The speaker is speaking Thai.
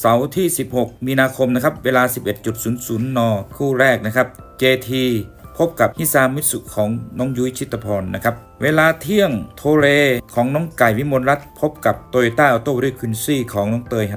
เสาร์ที่ 16 มีนาคมนะครับ เวลา 11.00 น คู่แรกนะครับ JT พบกับฮิซามิสุของน้องยุ้ยชิตพรนะครับ เวลาเที่ยงโทเรของน้องไก่วิมลรัตน์พบกับโตโยต้าออโต้ริคุนซี่ของน้องเตยหัต